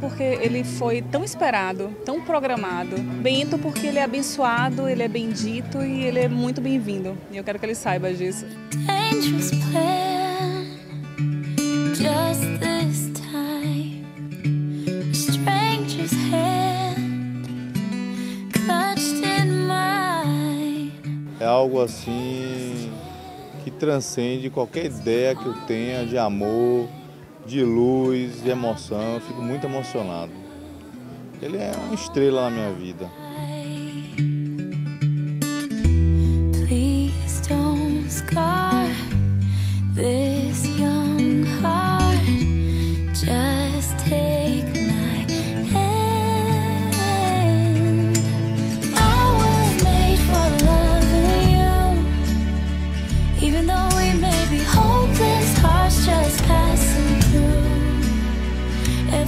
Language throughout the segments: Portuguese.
porque ele foi tão esperado, tão programado. Bento porque ele é abençoado, ele é bendito e ele é muito bem-vindo. E eu quero que ele saiba disso. Dangerous plan, just this time. stranger's hand clutched in mine. É algo assim que transcende qualquer ideia que eu tenha de amor, de luz, de emoção. Eu fico muito emocionado. Ele é uma estrela na minha vida.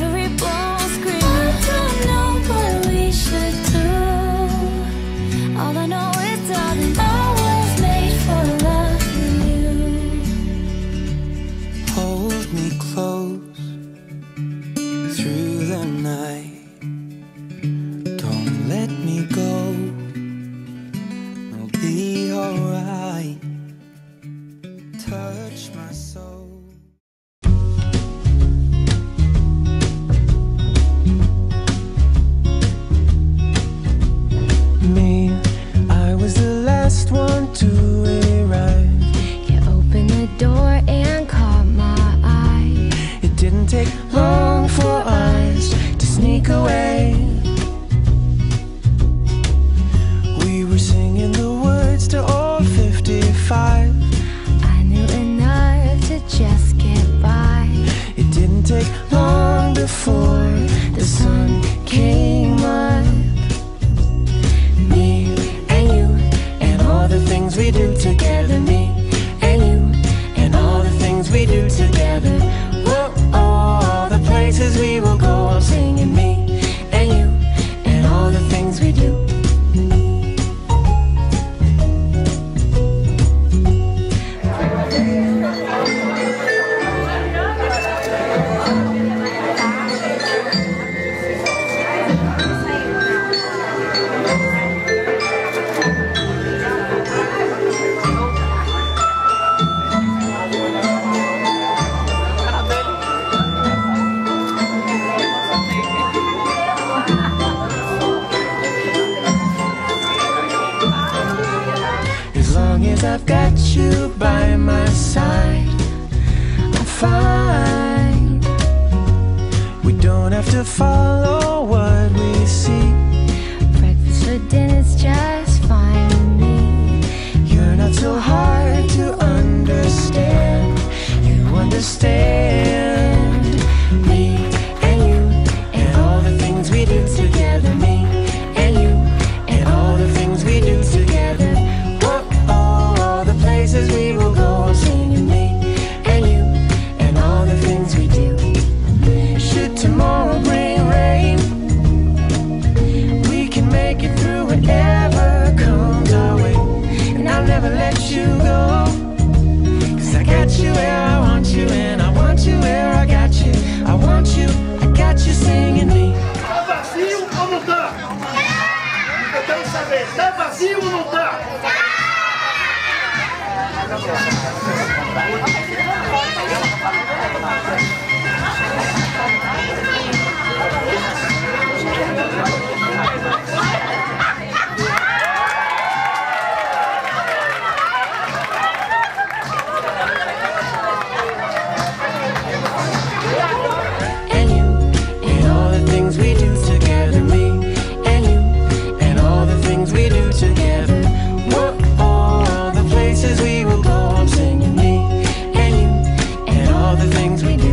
every blow take long for us to sneak away. We were singing the words to all 55. I knew enough to just get by. It didn't take long before the sun came up. Me and you and all the things we do together. Me and you and all the things we do together. I've got you by my side I'm fine. We don't have to follow saber, tá vazio ou não tá? Tá! things we do.